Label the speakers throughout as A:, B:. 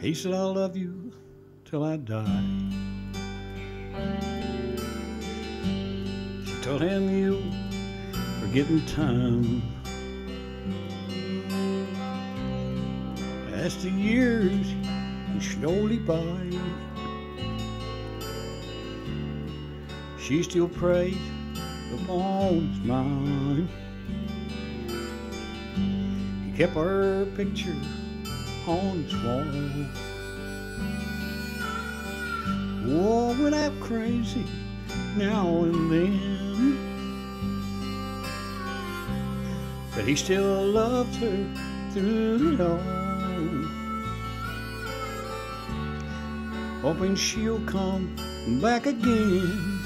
A: He said, I'll love you till I die. She told him you forgetting time. As the years he slowly by, she still prays upon his mind. He kept her picture his wall. Oh, went out crazy now and then. But he still loved her through it all. Hoping she'll come back again.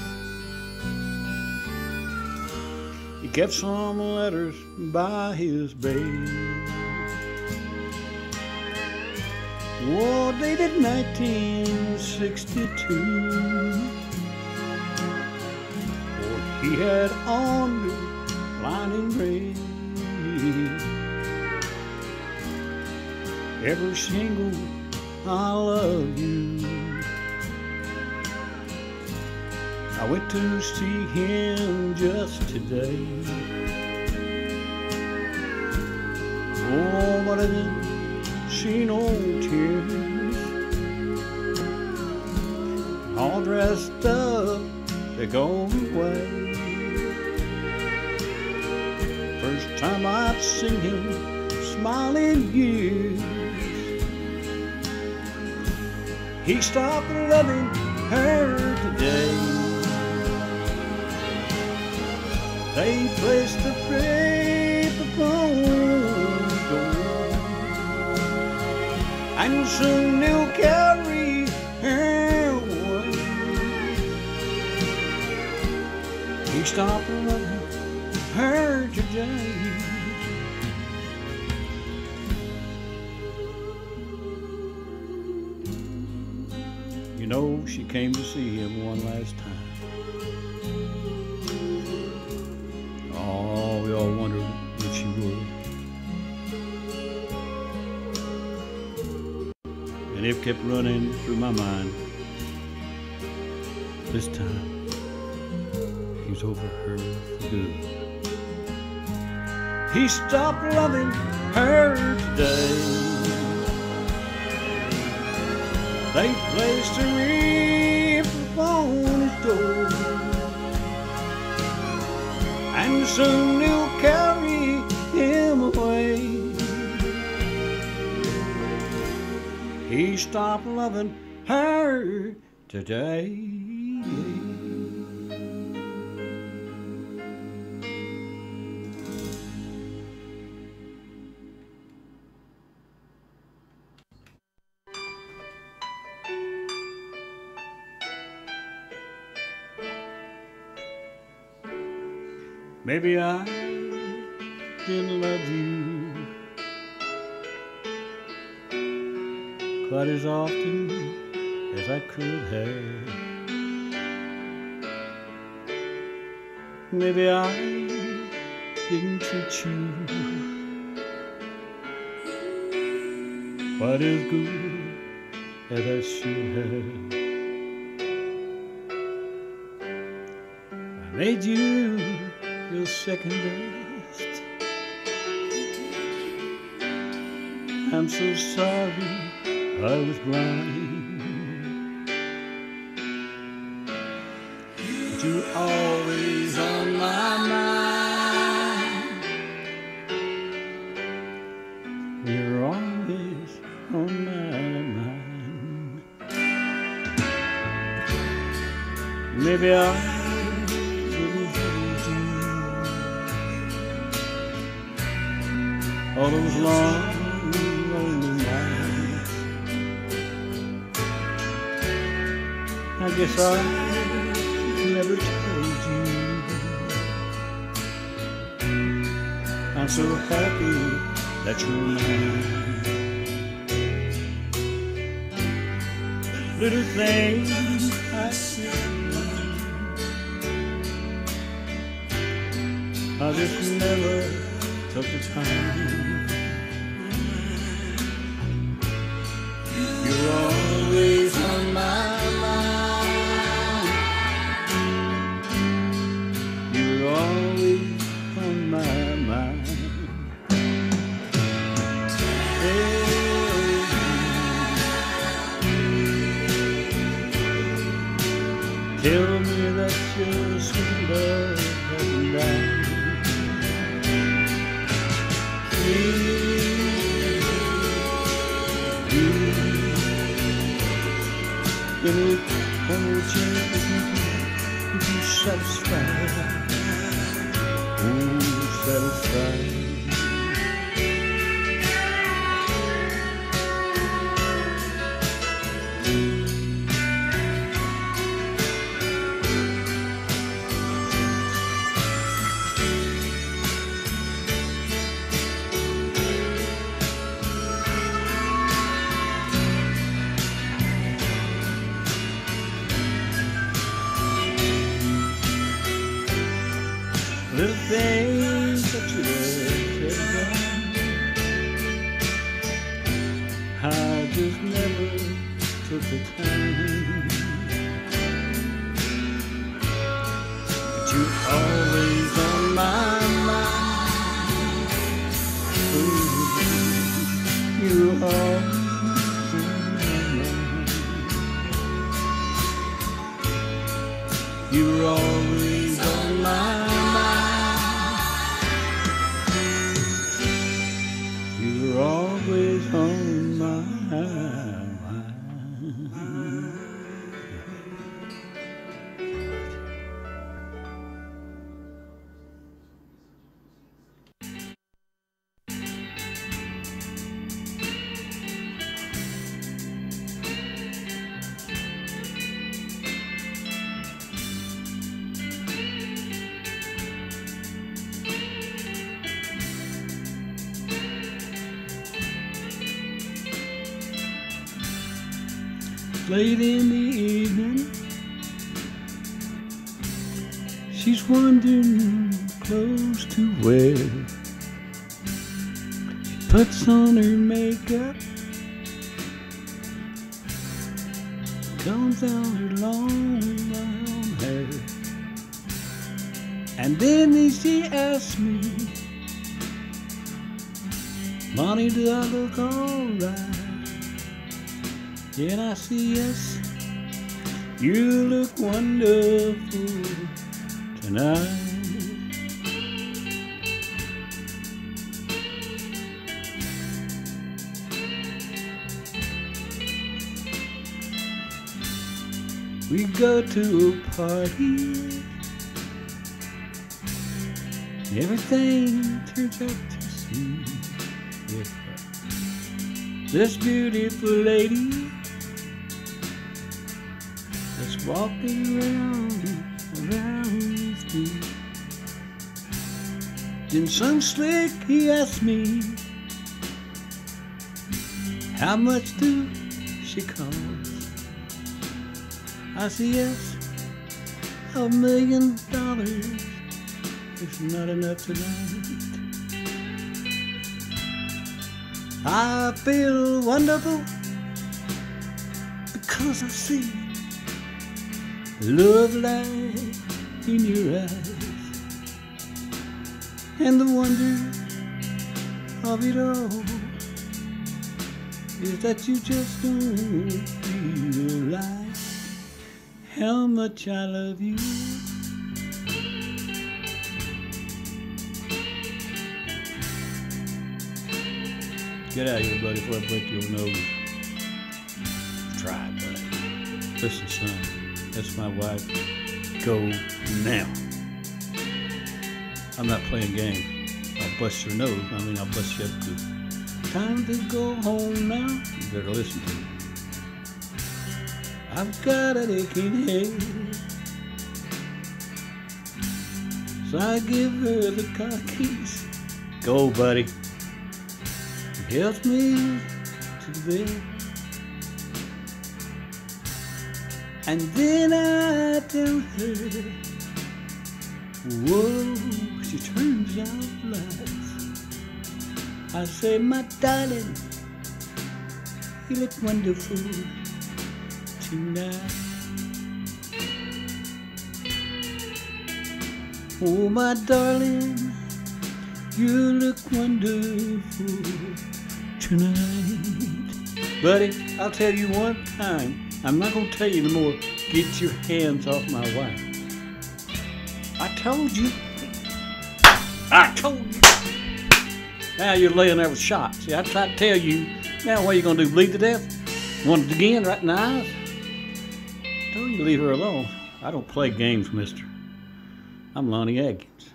A: He kept some letters by his bed. War dated 1962. For he had underlining red. Every single I love you. I went to see him just today. Oh, but I didn't see no tears. All dressed up to go away. First time I've seen him smile in years. He stopped loving her today. They placed the paper and soon they'll carry her away. He stopped loving her today. You know, she came to see him one last time. Oh, we all wondered if she would. Kept running through my mind. This time, he's over her for good. He stopped loving her today. They placed a reef upon his door, and soon they'll He stopped loving her today. Maybe I didn't love you quite as often as I could have. Maybe I didn't treat you quite as good as I should have. I made you your second best. I'm so sorry I was blind. But you're always on my mind. You're always on my mind. Maybe I didn't hold you all those long, guess I never told you. I'm so happy that you're mine. Little things I see. I just never took the time. Tell be satisfied. Little things that you said and done. I just never took the time. But you always on my mind. Ooh, you always Late in the evening, she's wondering close to wear. She puts on her makeup, combs out her long brown hair, and then she asks me, "Money, do I look alright?" And I say yes, you look wonderful tonight. We go to a party. Everything turns out to see. If this beautiful lady walking around, around with me. Then some slick he asked me, how much do she cost? I say yes, a million dollars is not enough tonight. I feel wonderful because I see love light in your eyes and the wonder of it all is that you just don't realize how much I love you. Get out of here, buddy, before I break your nose. Try, buddy. Listen, son, that's my wife. Go now. I'm not playing games. I'll bust your nose. I mean, I'll bust you up good. Time to go home now. You better listen to me. I've got an aching head. So I give her the car keys. Go, buddy. He helps me to the bed. And then I tell her, whoa, she turns out lights. I say, my darling, you look wonderful tonight. Oh, my darling, you look wonderful tonight. Buddy, I'll tell you one time. I'm not gonna tell you anymore. Get your hands off my wife. I told you. I told you. Now you're laying there with shots. See, I tried to tell you. Now what are you gonna do? Bleed to death? Want it again, right in the eyes? told you to leave her alone. I don't play games, mister. I'm Lonnie Atkins.